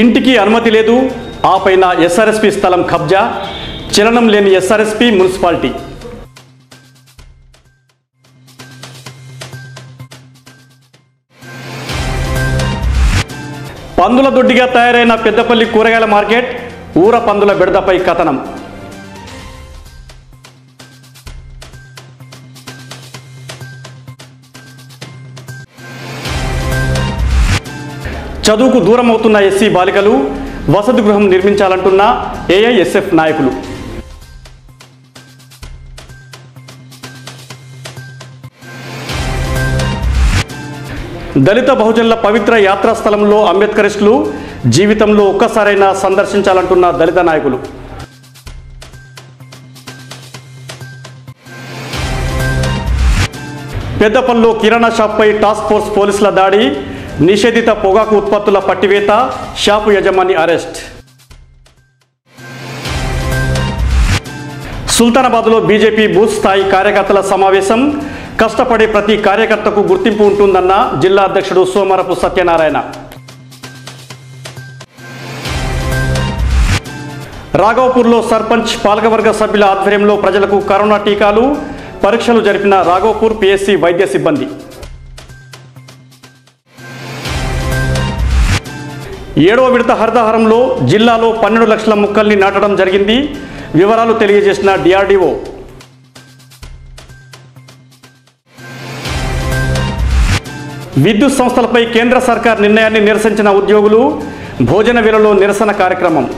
ఇంటికి అనుమతి లేదు. ఆ పైన ఎస్ఆర్ఎస్పి స్థలం కబ్జా. చలనం లేని ఎస్ఆర్ఎస్పి మున్సిపాలిటీ. పందుల దొడ్డిగా తయారైన పెద్దపల్లి కూరగాయల మార్కెట్. ఊర పందుల బిడదపై కథనం. చదువుకు దూరం అవుతున్న ఎస్సీ బాలికలు వసతి గృహం నిర్మించాలంటున్న ఏఐఎస్ఎఫ్ నాయకులు. దళిత బహుజనుల పవిత్ర యాత్రాస్థలంలో అంబేద్కరిస్టులు జీవితంలో ఒక్కసారైనా సందర్శించాలంటున్న దళిత నాయకులు. పెద్దపల్లిలో కిరాణా షాప్పై టాస్క్ ఫోర్స్ పోలీసుల దాడి. నిషేధిత పొగాకు ఉత్పత్తుల పట్టివేత షాపు యజమాని అరెస్ట్. సుల్తానాబాద్లో బీజేపీ బూత్ స్థాయి కార్యకర్తల సమావేశం. కష్టపడే ప్రతి కార్యకర్తకు గుర్తింపు ఉంటుందన్న జిల్లా అధ్యక్షుడు సోమరపు సత్యనారాయణ. రాఘవపూర్లో సర్పంచ్ పాలకవర్గ సభ్యుల ఆధ్వర్యంలో ప్రజలకు కరోనా టీకాలు. పరీక్షలు జరిపిన రాఘవపూర్ పిఎస్సి వైద్య సిబ్బంది. ఏడవ విడత హరితహారంలో జిల్లాలో పన్నెండు లక్షల మొక్కల్ని నాటడం జరిగింది. వివరాలు తెలియజేసిన డిఆర్డీఓ. విద్యుత్ సంస్థలపై కేంద్ర సర్కార్ నిర్ణయాన్ని నిరసించిన ఉద్యోగులు భోజన వేళలో నిరసన కార్యక్రమం.